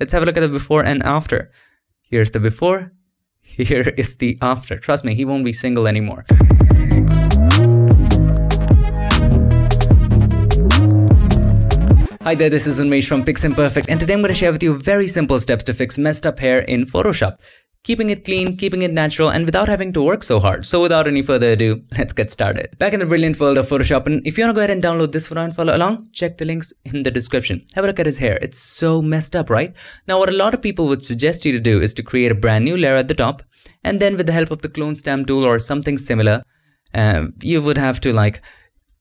Let's have a look at the before and after. Here's the before, here is the after. Trust me, he won't be single anymore. Hi there, this is Unmesh from Piximperfect and today I'm going to share with you very simple steps to fix messed up hair in Photoshop. Keeping it clean, keeping it natural, and without having to work so hard. So without any further ado, let's get started. Back in the brilliant world of Photoshop, and if you want to go ahead and download this photo and follow along, check the links in the description. Have a look at his hair. It's so messed up, right? Now what a lot of people would suggest you to do is to create a brand new layer at the top, and then with the help of the clone stamp tool or something similar, um, you would have to like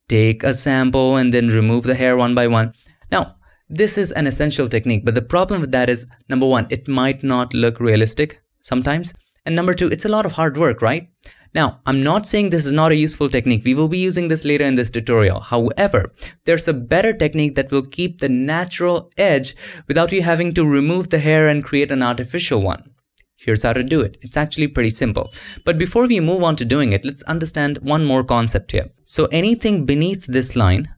take a sample and then remove the hair one by one. Now, this is an essential technique, but the problem with that is number one, it might not look realistic sometimes. And number two, it's a lot of hard work, right? Now, I'm not saying this is not a useful technique. We will be using this later in this tutorial. However, there's a better technique that will keep the natural edge without you having to remove the hair and create an artificial one. Here's how to do it. It's actually pretty simple. But before we move on to doing it, let's understand one more concept here. So anything beneath this line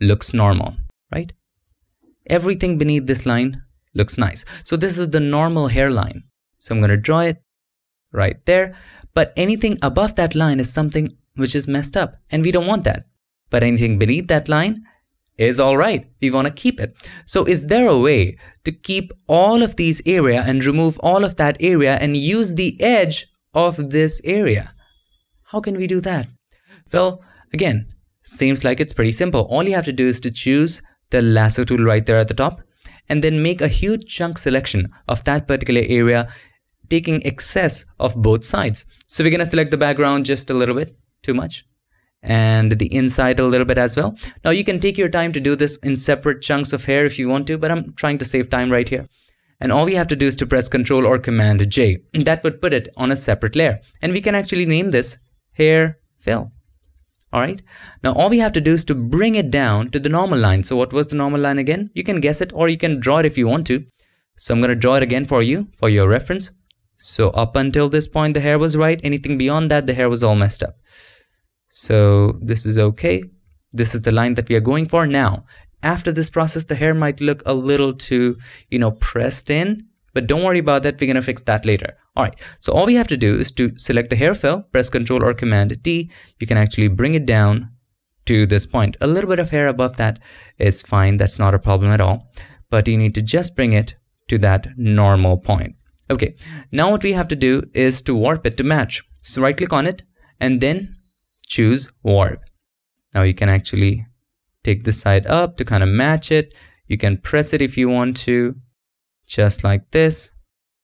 looks normal, right? Everything beneath this line looks nice. So this is the normal hairline. So I'm going to draw it right there. But anything above that line is something which is messed up and we don't want that. But anything beneath that line is alright. We want to keep it. So is there a way to keep all of these area and remove all of that area and use the edge of this area? How can we do that? Well, again, seems like it's pretty simple. All you have to do is to choose the lasso tool right there at the top and then make a huge chunk selection of that particular area taking excess of both sides. So we're going to select the background just a little bit, too much, and the inside a little bit as well. Now you can take your time to do this in separate chunks of hair if you want to, but I'm trying to save time right here. And all we have to do is to press Ctrl or Command J. That would put it on a separate layer. And we can actually name this Hair Fill. Alright, now all we have to do is to bring it down to the normal line. So what was the normal line again? You can guess it or you can draw it if you want to. So I'm going to draw it again for you, for your reference. So up until this point the hair was right, anything beyond that the hair was all messed up. So this is okay. This is the line that we are going for now. After this process the hair might look a little too, you know, pressed in but don't worry about that, we're gonna fix that later. Alright, so all we have to do is to select the hair fill, press Ctrl or Command T, you can actually bring it down to this point. A little bit of hair above that is fine, that's not a problem at all. But you need to just bring it to that normal point. Okay, now what we have to do is to warp it to match. So right click on it and then choose warp. Now you can actually take this side up to kind of match it. You can press it if you want to just like this.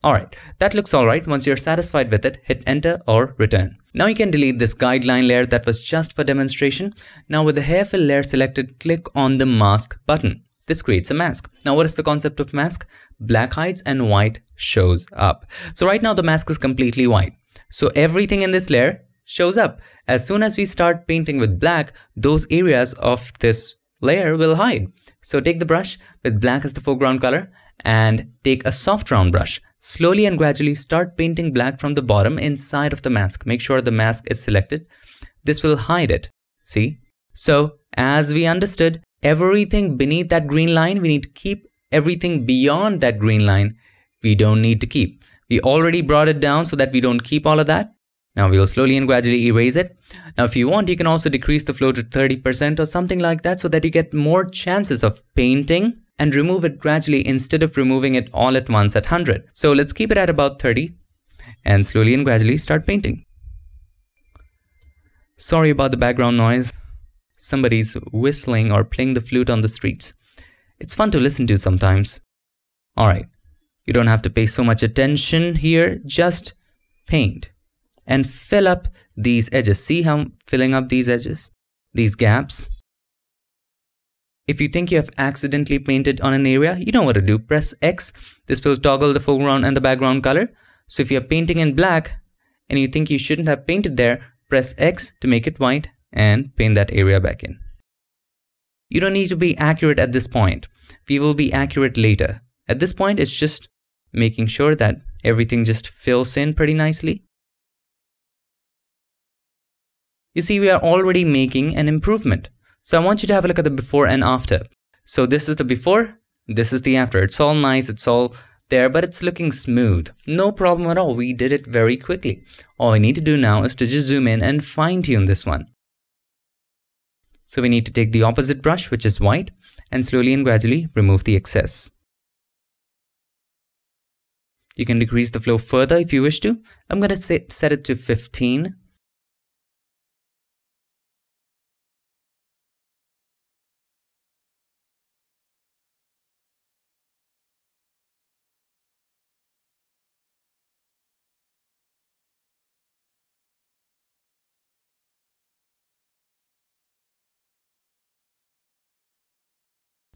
Alright, that looks alright. Once you're satisfied with it, hit enter or return. Now you can delete this guideline layer that was just for demonstration. Now with the hair fill layer selected, click on the mask button. This creates a mask. Now what is the concept of mask? Black hides and white shows up. So right now the mask is completely white. So everything in this layer shows up. As soon as we start painting with black, those areas of this layer will hide. So take the brush with black as the foreground color and take a soft round brush. Slowly and gradually start painting black from the bottom inside of the mask. Make sure the mask is selected. This will hide it. See? So as we understood, everything beneath that green line, we need to keep everything beyond that green line, we don't need to keep. We already brought it down so that we don't keep all of that. Now we'll slowly and gradually erase it. Now if you want, you can also decrease the flow to 30% or something like that so that you get more chances of painting and remove it gradually instead of removing it all at once at 100. So let's keep it at about 30 and slowly and gradually start painting. Sorry about the background noise. Somebody's whistling or playing the flute on the streets. It's fun to listen to sometimes. Alright, you don't have to pay so much attention here, just paint and fill up these edges. See how I'm filling up these edges, these gaps? If you think you have accidentally painted on an area, you know what to do. Press X. This will toggle the foreground and the background color. So if you're painting in black and you think you shouldn't have painted there, press X to make it white and paint that area back in. You don't need to be accurate at this point. We will be accurate later. At this point, it's just making sure that everything just fills in pretty nicely. You see, we are already making an improvement. So I want you to have a look at the before and after. So this is the before, this is the after. It's all nice, it's all there, but it's looking smooth. No problem at all, we did it very quickly. All we need to do now is to just zoom in and fine tune this one. So we need to take the opposite brush, which is white, and slowly and gradually remove the excess. You can decrease the flow further if you wish to. I'm going to set it to 15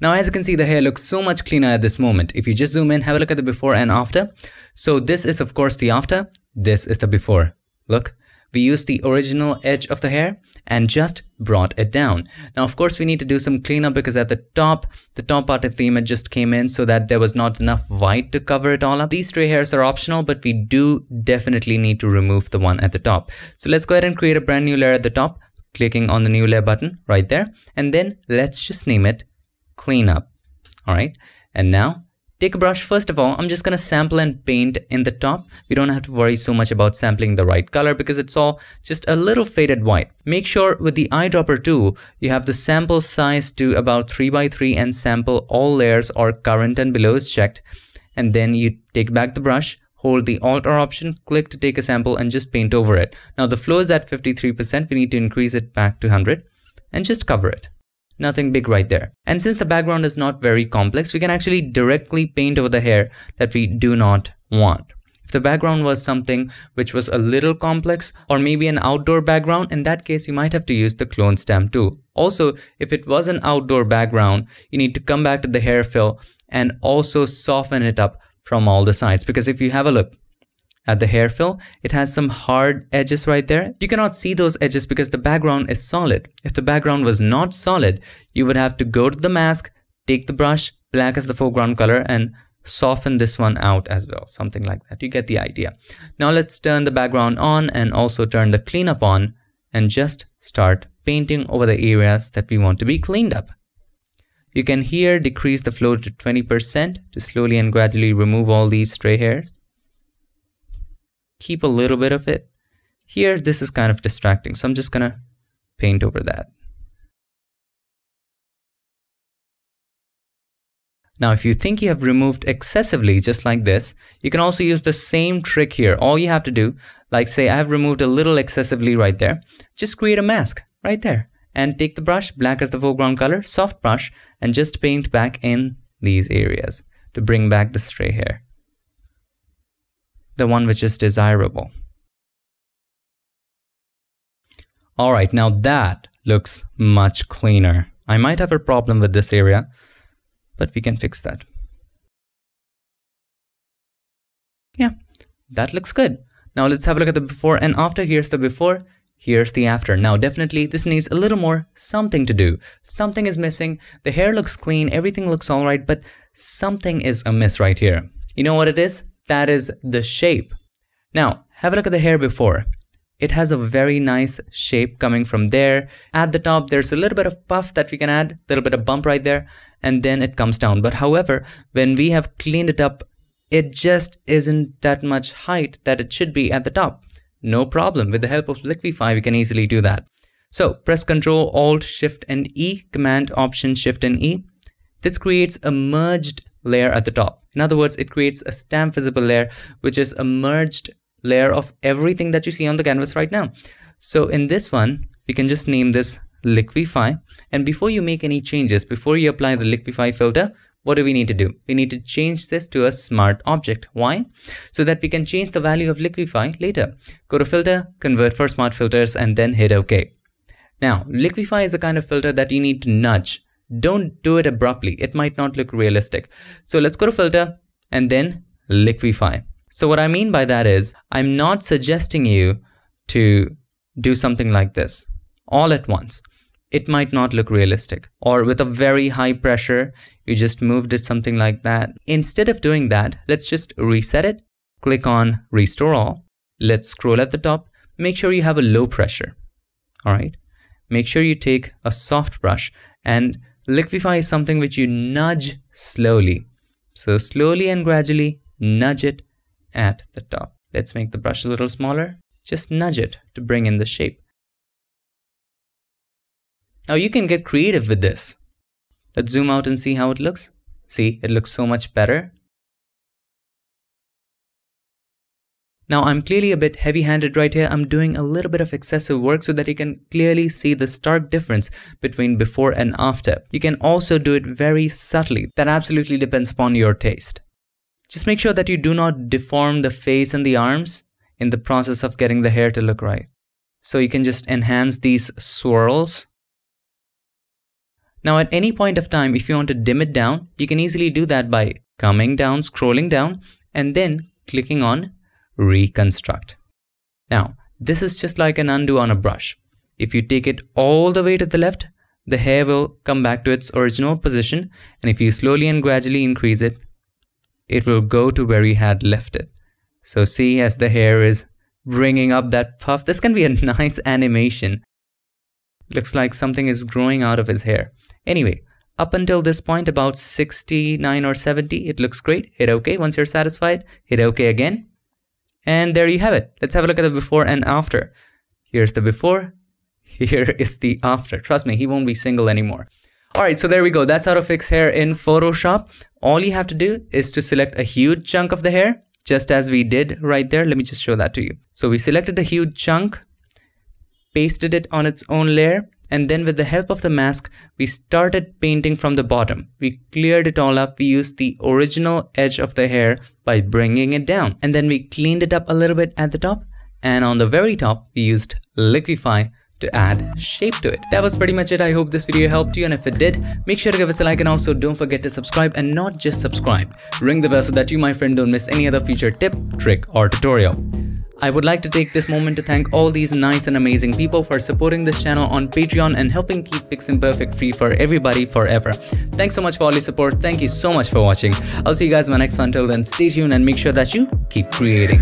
Now as you can see the hair looks so much cleaner at this moment. If you just zoom in, have a look at the before and after. So this is of course the after, this is the before. Look, we used the original edge of the hair and just brought it down. Now of course we need to do some cleanup because at the top, the top part of the image just came in so that there was not enough white to cover it all up. These stray hairs are optional but we do definitely need to remove the one at the top. So let's go ahead and create a brand new layer at the top clicking on the new layer button right there and then let's just name it cleanup. Alright, and now take a brush. First of all, I'm just gonna sample and paint in the top. We don't have to worry so much about sampling the right color because it's all just a little faded white. Make sure with the eyedropper too, you have the sample size to about 3 by 3 and sample all layers or current and below is checked. And then you take back the brush, hold the Alt or Option, click to take a sample and just paint over it. Now the flow is at 53%, we need to increase it back to 100 and just cover it. Nothing big right there. And since the background is not very complex, we can actually directly paint over the hair that we do not want. If the background was something which was a little complex or maybe an outdoor background, in that case you might have to use the clone stamp tool. Also, if it was an outdoor background, you need to come back to the hair fill and also soften it up from all the sides because if you have a look, at the hair fill, it has some hard edges right there. You cannot see those edges because the background is solid. If the background was not solid, you would have to go to the mask, take the brush, black as the foreground color and soften this one out as well, something like that. You get the idea. Now let's turn the background on and also turn the cleanup on and just start painting over the areas that we want to be cleaned up. You can here decrease the flow to 20% to slowly and gradually remove all these stray hairs keep a little bit of it. Here, this is kind of distracting, so I'm just gonna paint over that. Now, if you think you have removed excessively just like this, you can also use the same trick here. All you have to do, like say I have removed a little excessively right there, just create a mask right there and take the brush, black as the foreground color, soft brush, and just paint back in these areas to bring back the stray hair the one which is desirable. Alright, now that looks much cleaner. I might have a problem with this area, but we can fix that. Yeah, that looks good. Now let's have a look at the before and after. Here's the before, here's the after. Now definitely this needs a little more something to do. Something is missing, the hair looks clean, everything looks alright, but something is amiss right here. You know what it is? That is the shape. Now, have a look at the hair before. It has a very nice shape coming from there. At the top, there's a little bit of puff that we can add, a little bit of bump right there, and then it comes down. But however, when we have cleaned it up, it just isn't that much height that it should be at the top. No problem. With the help of Liquify, we can easily do that. So press Ctrl, Alt, Shift, and E, Command, Option, Shift, and E. This creates a merged layer at the top. In other words, it creates a stamp visible layer, which is a merged layer of everything that you see on the canvas right now. So in this one, we can just name this Liquify. And before you make any changes, before you apply the Liquify filter, what do we need to do? We need to change this to a smart object. Why? So that we can change the value of Liquify later. Go to filter, convert for smart filters, and then hit OK. Now, Liquify is a kind of filter that you need to nudge don't do it abruptly. It might not look realistic. So let's go to filter and then liquify. So what I mean by that is I'm not suggesting you to do something like this all at once. It might not look realistic or with a very high pressure, you just moved it something like that. Instead of doing that, let's just reset it. Click on restore all. Let's scroll at the top. Make sure you have a low pressure. All right. Make sure you take a soft brush and Liquify is something which you nudge slowly. So slowly and gradually nudge it at the top. Let's make the brush a little smaller. Just nudge it to bring in the shape. Now you can get creative with this. Let's zoom out and see how it looks. See, it looks so much better. Now I'm clearly a bit heavy-handed right here. I'm doing a little bit of excessive work so that you can clearly see the stark difference between before and after. You can also do it very subtly. That absolutely depends upon your taste. Just make sure that you do not deform the face and the arms in the process of getting the hair to look right. So you can just enhance these swirls. Now at any point of time, if you want to dim it down, you can easily do that by coming down, scrolling down, and then clicking on reconstruct. Now, this is just like an undo on a brush. If you take it all the way to the left, the hair will come back to its original position and if you slowly and gradually increase it, it will go to where you had left it. So see as the hair is bringing up that puff, this can be a nice animation. Looks like something is growing out of his hair. Anyway, up until this point about 69 or 70, it looks great. Hit OK once you're satisfied. Hit OK again. And there you have it. Let's have a look at the before and after. Here's the before. Here is the after. Trust me, he won't be single anymore. Alright, so there we go. That's how to fix hair in Photoshop. All you have to do is to select a huge chunk of the hair, just as we did right there. Let me just show that to you. So we selected a huge chunk, pasted it on its own layer, and then with the help of the mask, we started painting from the bottom. We cleared it all up. We used the original edge of the hair by bringing it down. And then we cleaned it up a little bit at the top. And on the very top, we used Liquify to add shape to it. That was pretty much it. I hope this video helped you and if it did, make sure to give us a like and also don't forget to subscribe and not just subscribe. Ring the bell so that you my friend don't miss any other future tip, trick or tutorial. I would like to take this moment to thank all these nice and amazing people for supporting this channel on Patreon and helping keep Piximperfect free for everybody forever. Thanks so much for all your support. Thank you so much for watching. I'll see you guys in my next one. Till then, stay tuned and make sure that you keep creating.